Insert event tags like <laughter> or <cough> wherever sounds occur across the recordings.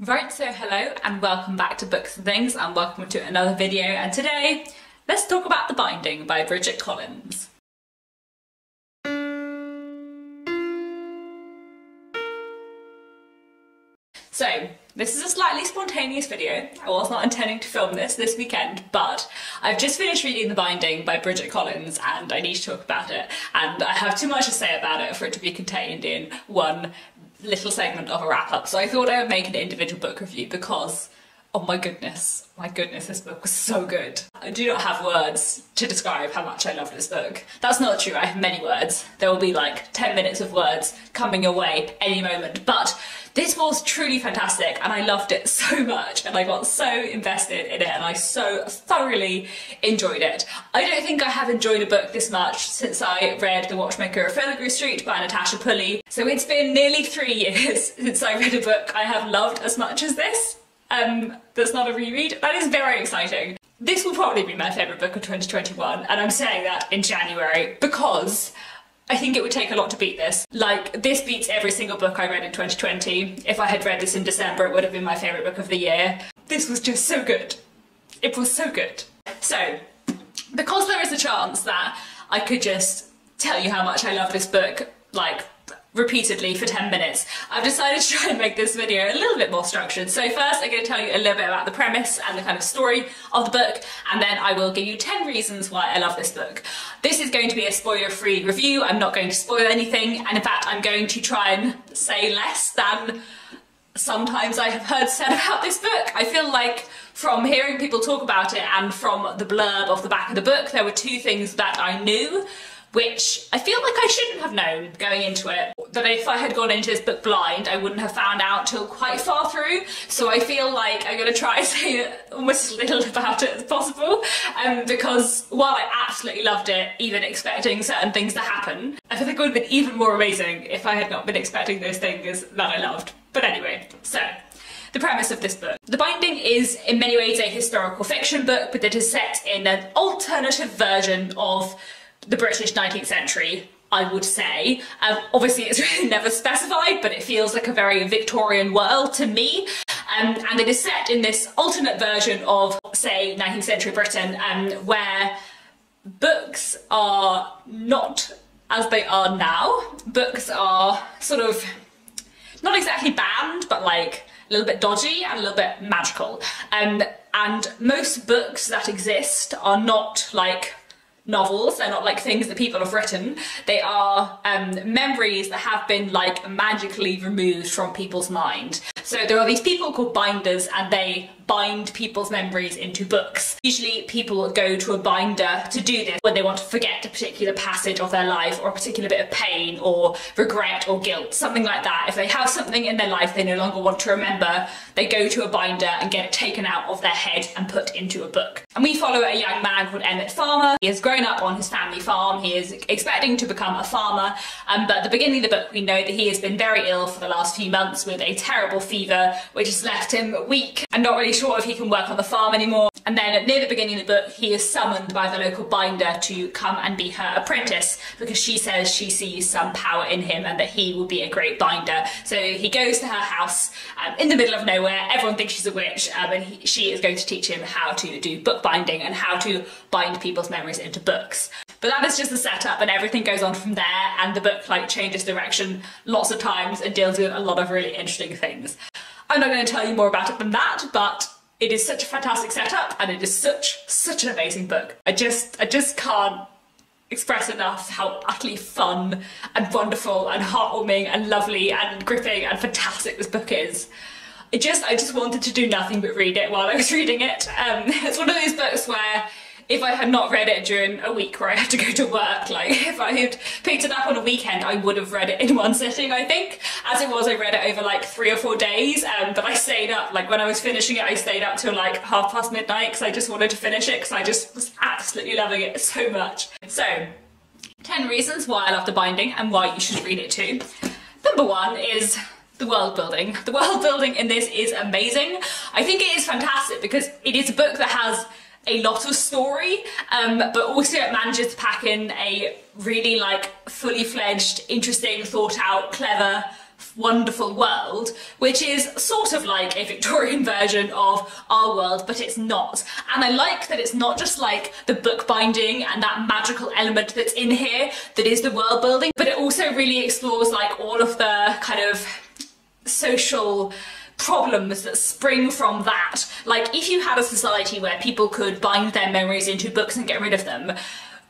Right, so hello and welcome back to Books and Things and welcome to another video and today let's talk about The Binding by Bridget Collins. So, this is a slightly spontaneous video. I was not intending to film this this weekend, but I've just finished reading The Binding by Bridget Collins and I need to talk about it. And I have too much to say about it for it to be contained in one little segment of a wrap up. So I thought I would make an individual book review because, oh my goodness, my goodness, this book was so good. I do not have words to describe how much I love this book. That's not true, I have many words. There will be like 10 minutes of words coming your way any moment, but this was truly fantastic and I loved it <laughs> so much and I got so invested in it and I so thoroughly enjoyed it. I don't think I have enjoyed a book this much since I read The Watchmaker of Filigree Street by Natasha Pulley. So it's been nearly three <laughs> years since I read a book I have loved as much as this. Um, that's not a reread. That is very exciting. This will probably be my favourite book of 2021 and I'm saying that in January because I think it would take a lot to beat this. Like, this beats every single book I read in 2020. If I had read this in December, it would have been my favourite book of the year. This was just so good. It was so good. So, because there is a chance that I could just tell you how much I love this book, like, repeatedly for 10 minutes. I've decided to try and make this video a little bit more structured. So first I'm going to tell you a little bit about the premise and the kind of story of the book and then I will give you 10 reasons why I love this book. This is going to be a spoiler free review, I'm not going to spoil anything and in fact I'm going to try and say less than sometimes I have heard said <laughs> about this book. I feel like from hearing people talk about it and from the blurb off the back of the book there were two things that I knew which I feel like I shouldn't have known going into it. That if I had gone into this book blind, I wouldn't have found out till quite far through. So I feel like I'm going to try <laughs> and say almost as little about it as possible. Um, because while I absolutely loved it, even expecting certain things to happen, I feel like it would have been even more amazing if I had not been expecting those things that I loved. But anyway, so the premise of this book. The Binding is in many ways a historical fiction book, but it is set in an alternative version of the British 19th century, I would say. Um, obviously, it's <laughs> really never specified, but it feels like a very Victorian world to me. Um, and it is set in this alternate version of, say, 19th century Britain, um, where books are not as they are now. Books are sort of not exactly banned, but like a little bit dodgy and a little bit magical. Um, and most books that exist are not like novels. They're not like things that people have written. They are um, memories that have been like magically removed from people's mind. So there are these people called binders and they bind people's memories into books. Usually people go to a binder to do this when they want to forget a particular passage of their life or a particular bit of pain or regret or guilt, something like that. If they have something in their life they no longer want to remember, they go to a binder and get it taken out of their head and put into a book. And we follow a young man called Emmett Farmer. He has grown up on his family farm. He is expecting to become a farmer, um, but at the beginning of the book we know that he has been very ill for the last few months with a terrible fever which has left him weak and not really sure if he can work on the farm anymore. And then near the beginning of the book, he is summoned by the local binder to come and be her apprentice because she says she sees some power in him and that he will be a great binder. So he goes to her house um, in the middle of nowhere. Everyone thinks she's a witch um, and he, she is going to teach him how to do bookbinding and how to bind people's memories into books. But that is just the setup and everything goes on from there and the book like changes direction lots of times and deals with a lot of really interesting things. I'm not going to tell you more about it than that, but it is such a fantastic setup and it is such, such an amazing book. I just, I just can't express enough how utterly fun and wonderful and heartwarming and lovely and gripping and fantastic this book is. I just, I just wanted to do nothing but read it while I was <laughs> reading it. Um, <laughs> it's one of those books where if I had not read it during a week where I had to go to work, like <laughs> if I had picked it up on a weekend, I would have read it in one sitting, I think. As it was, I read it over like three or four days, um, but I stayed up, like when I was finishing it, I stayed up till like half past midnight because I just wanted to finish it because I just was absolutely loving it so much. So, 10 reasons why I love The Binding and why you should read it too. Number one is the world building. The world building in this is amazing. I think it is fantastic because it is a book that has a lot of story, um, but also it manages to pack in a really like fully fledged, interesting, thought out, clever, wonderful world, which is sort of like a Victorian <laughs> version of our world, but it's not. And I like that it's not just like the bookbinding and that magical element that's in here that is the world building, but it also really explores like all of the kind of social problems that spring from that. Like if you had a society where people could bind their memories into books and get rid of them,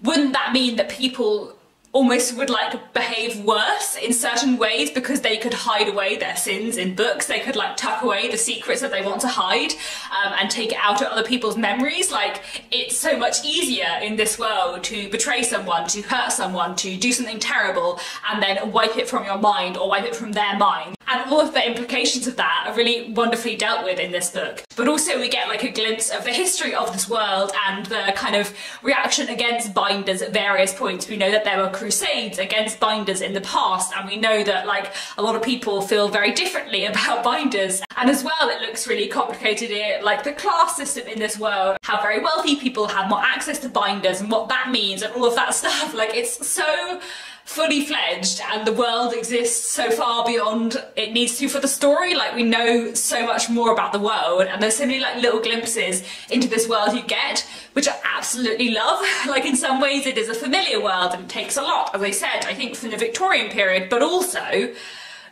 wouldn't that mean that people almost would like behave worse in certain ways because they could hide away their sins in books. They could like tuck away the secrets that they want to hide um, and take it out of other people's memories. Like it's so much easier in this world to betray someone, to hurt someone, to do something terrible and then wipe it from your mind or wipe it from their mind. And all of the implications of that are really wonderfully dealt with in this book. But also we get like a glimpse of the history of this world and the kind of reaction against binders at various points. We know that there were crusades against binders in the past and we know that like a lot of people feel very differently <laughs> about binders and as well it looks really complicated here like the class system in this world how very wealthy people have more access to binders and what that means and all of that <laughs> stuff like it's so fully fledged and the world exists so far beyond it needs to for the story. Like we know so much more about the world and there's so many like little glimpses into this world you get which I absolutely love. <laughs> Like in some ways it is a familiar world and it takes a lot as I said I think from the Victorian period but also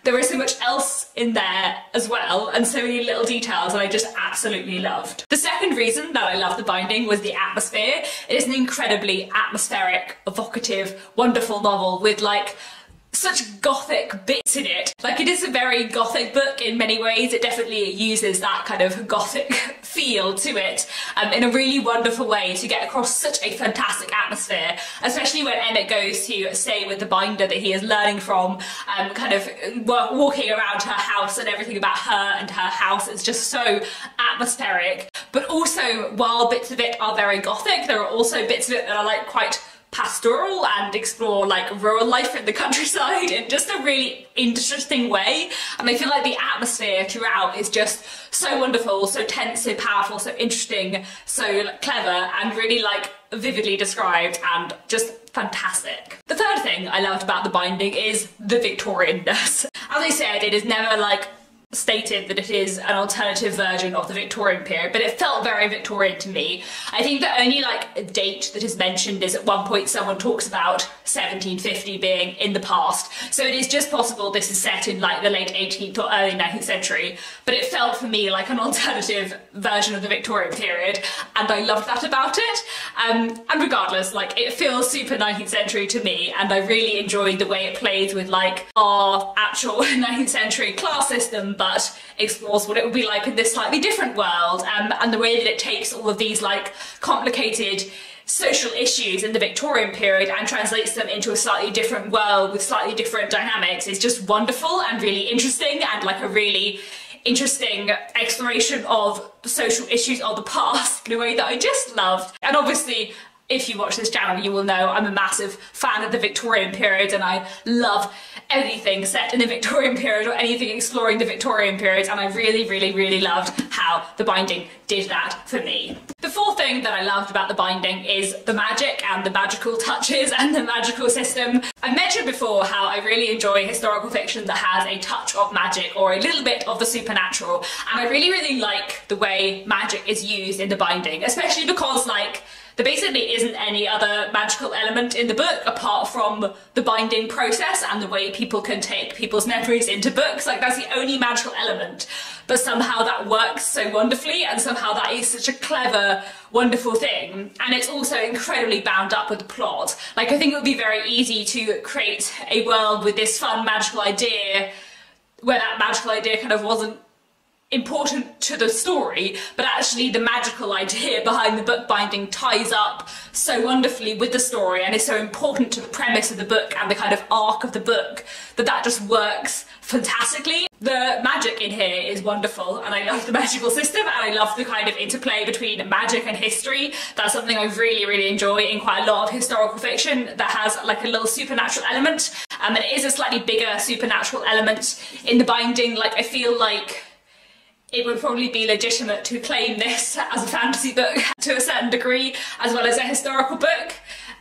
there is so much else in there as well and so many little details that I just absolutely loved. The second reason that I love the binding was the atmosphere. It is an incredibly atmospheric, evocative, wonderful novel with like such gothic bits in it. Like it is a very gothic book in many ways. It definitely uses that kind of gothic <laughs> feel to it um, in a really wonderful way to get across such a fantastic atmosphere, especially when Emmett goes to stay with the binder that he is learning from, um, kind of walking around her house and everything about her and her house is just so atmospheric. But also, while bits of it are very gothic, there are also bits of it that are like quite pastoral and explore like rural life in the countryside in just a really interesting way. And I feel like the atmosphere throughout is just so wonderful, so tense, so powerful, so interesting, so clever, and really like vividly described and just fantastic. The third thing I loved about the binding is the Victorianness. As I said, it is never like stated that it is an alternative version of the Victorian period, but it felt very Victorian to me. I think the only like date that is mentioned is at one point someone talks about 1750 being in the past. So it is just possible this is set in like the late 18th or early 19th century, but it felt for me like an alternative version of the Victorian period, and I loved that about it. Um, and regardless, like it feels super 19th century to me, and I really enjoyed the way it plays with like our actual <laughs> 19th century class system but explores what it would be like in this slightly different world um, and the way that it takes all of these like complicated social issues in the Victorian period and translates them into a slightly different world with slightly different dynamics is just wonderful and really interesting and like a really interesting exploration of the social issues of the past in a way that I just loved. And obviously if you watch this channel, you will know I'm a massive fan of the Victorian period and I love anything set in the Victorian period or anything exploring the Victorian period and I really, really, really loved how the binding did that for me. The fourth thing that I loved about the binding is the magic and the magical touches and the magical system. I mentioned before how I really enjoy historical fiction that has a touch of magic or a little bit of the supernatural and I really, really like the way magic is used in the binding, especially because like there basically isn't any other magical element in the book apart from the binding process and the way people can take people's memories into books. Like that's the only magical element. But somehow that works so wonderfully and somehow that is such a clever, wonderful thing. And it's also incredibly bound up with the plot. Like I think it would be very easy to create a world with this fun magical idea where that magical idea kind of wasn't important to the story, but actually the magical idea <laughs> behind the book binding ties up so wonderfully with the story and is so important to the premise of the book and the kind of arc of the book that that just works fantastically. The magic in here is wonderful and I love the <laughs> magical system and I love the kind of interplay between magic and history. That's something I really, really enjoy in quite a lot of historical fiction that has like a little supernatural element. Um, and it is a slightly bigger supernatural element in the binding. Like I feel like it would probably be legitimate to claim this as a fantasy book <laughs> to a certain degree, as well as a historical book.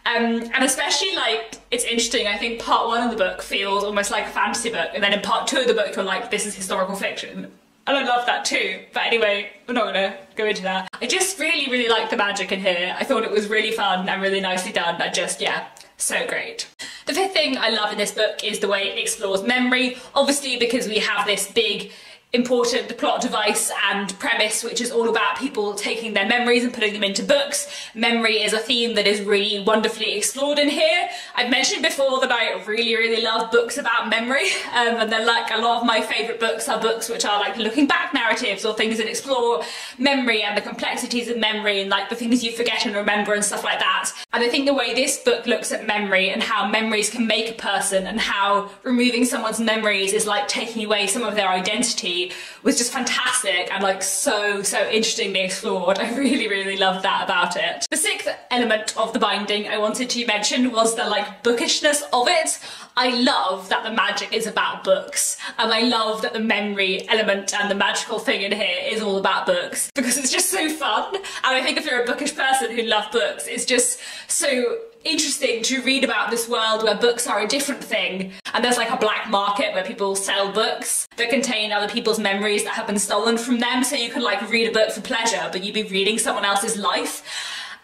Um, and especially like it's interesting. I think part one of the book feels almost like a fantasy book, and then in part two of the book, you're like, this is historical fiction. And I love that too. But anyway, we're not gonna go into that. I just really, really like the magic in here. I thought it was really fun and really nicely done. I just, yeah, so great. The fifth thing I love in this book is the way it explores memory. Obviously, because we have this big important plot device and premise, which is all about people taking their memories and putting them into books. Memory is a theme that is really wonderfully explored in here. I've mentioned before that I really, really love books about memory, <laughs> um, and then like a lot of my favourite books are books which are like looking back narratives or things that explore memory and the complexities of memory and like the things you forget and remember and stuff like that. And I think the way this book looks at memory and how memories can make a person and how removing someone's memories is like taking away some of their identity was just fantastic and like so, so interestingly explored. <laughs> I really, really loved that about it. The sixth element of the binding I wanted to mention was the like bookishness of it. I love that the magic is about books and I love that the memory element and the magical thing in here is all about books because it's just so fun. And I think if you're a bookish person who loves books it's just so interesting to read about this world where books are a different thing. And there's like a black market where people sell books that contain other people's memories that have been stolen from them. So you can like read a book for pleasure but you'd be reading someone else's life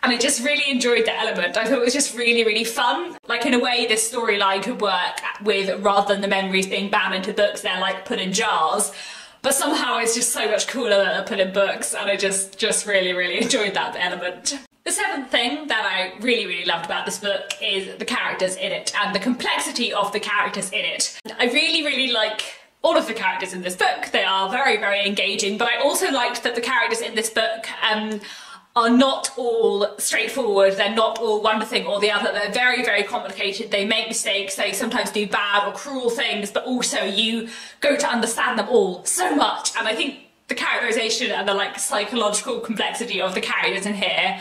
and I just really enjoyed the element. I thought it was just really, really fun. Like in a way, this storyline could work with rather than the memories being bound into books, they're like put in jars. But somehow it's just so much cooler they're put in books, and I just, just really, really <laughs> enjoyed that element. The seventh thing that I really, really loved about this book is the characters in it and the complexity of the characters in it. I really, really like all of the characters in this book. They are very, very engaging, but I also liked that the characters in this book um, are not all straightforward. They're not all one thing or the other. They're very, very complicated. They make mistakes. They sometimes do bad or cruel things, but also you go to understand them all so much. And I think the characterization and the like psychological complexity of the characters in here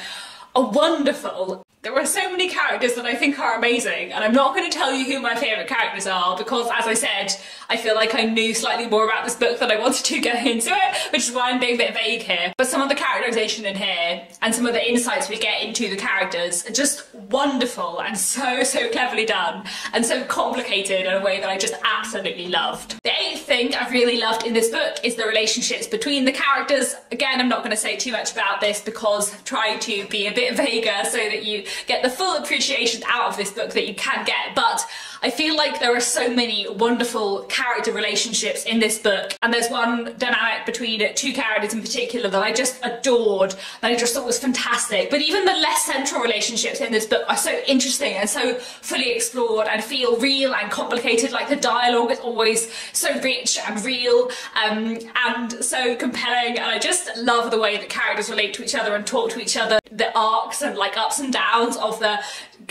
are wonderful. There are so many characters that I think are amazing, and I'm not going to tell you who my favourite characters are because, as I said, I feel like I knew slightly more about this book than I wanted to go into it, which is why I'm being a bit vague here. But some of the characterization in here and some of the insights we get into the characters are just wonderful and so, so cleverly done and so complicated in a way that I just absolutely loved. The eighth thing I've really loved in this book is the relationships between the characters. Again, I'm not going to say too much about this because I've tried to be a bit vaguer so that you get the full appreciation out of this book that you can get, but I feel like there are so many wonderful character relationships in this book, and there's one dynamic between two characters in particular that I just adored, that I just thought was fantastic. But even the less central relationships in this book are so interesting and so fully explored and feel real and complicated. Like the dialogue is always so rich and real um, and so compelling, and I just love the way that characters relate to each other and talk to each other. The arcs and like ups and downs of the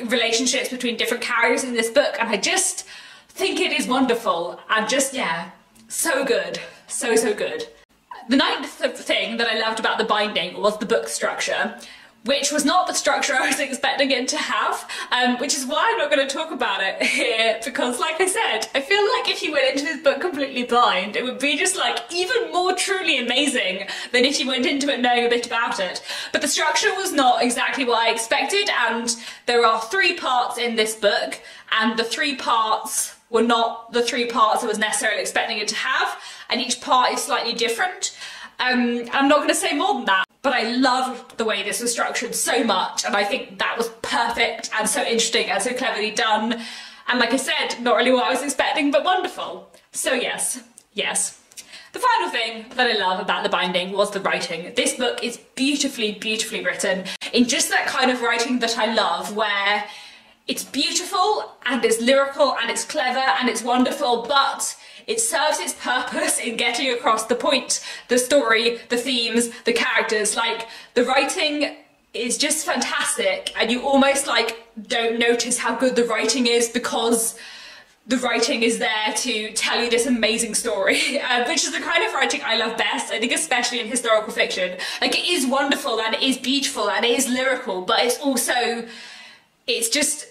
relationships between different characters in this book and I just think it is wonderful. And just yeah so good so so good. The ninth thing that I loved about the binding was the book structure which was not the structure I was expecting it to have, um, which is why I'm not going to talk about it here, because like I said, I feel like if you went into this book completely blind, it would be just like even more truly amazing than if you went into it knowing a bit about it. But the structure was not exactly what I expected, and there are three parts in this book, and the three parts were not the three parts I was necessarily expecting it to have, and each part is slightly different. Um, I'm not going to say more than that but I loved the way this was structured so much and I think that was perfect and so interesting and so cleverly done. And like I said not really what I was expecting but wonderful. So yes yes. The final thing that I love about the binding was the writing. This book is beautifully, beautifully written in just that kind of writing that I love where it's beautiful and it's lyrical and it's clever and it's wonderful, but it serves its purpose in getting across the point, the story, the themes, the characters. Like, the writing is just fantastic, and you almost like don't notice how good the writing is because the writing is there to tell you this amazing story, <laughs> uh, which is the kind of writing I love best, I think especially in historical fiction. Like it is wonderful and it is beautiful and it is lyrical, but it's also, it's just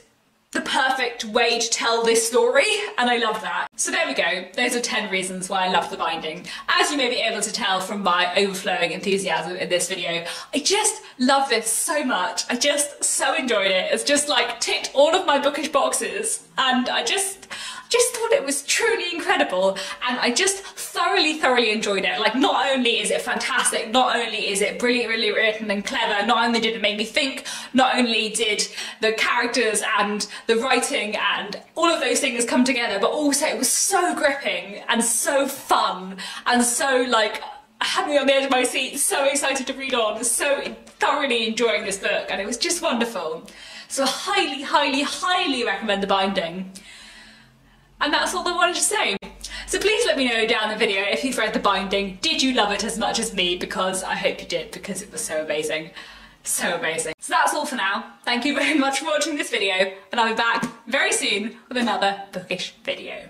the perfect way to tell this story, and I love that. So there we go. Those are 10 reasons why I love the binding. As you may be able to tell from my overflowing enthusiasm in this video, I just love this so much. I just so enjoyed it. It's just like ticked all of my bookish boxes, and I just just thought it was truly incredible and I just thoroughly, thoroughly enjoyed it. Like not only is it fantastic, not only is it brilliantly written and clever, not only did it make me think, not only did the characters and the writing and all of those things come together, but also it was so gripping and so fun and so like had me on the edge of my seat, so excited to read on, so thoroughly enjoying this book and it was just wonderful. So highly, highly, highly recommend The Binding. And that's all I wanted to say. So please let me know down the video if you've read The Binding. Did you love it as much as me? Because I hope you did, because it was so amazing. So amazing. So that's all for now. Thank you very much for watching this video, and I'll be back very soon with another bookish video.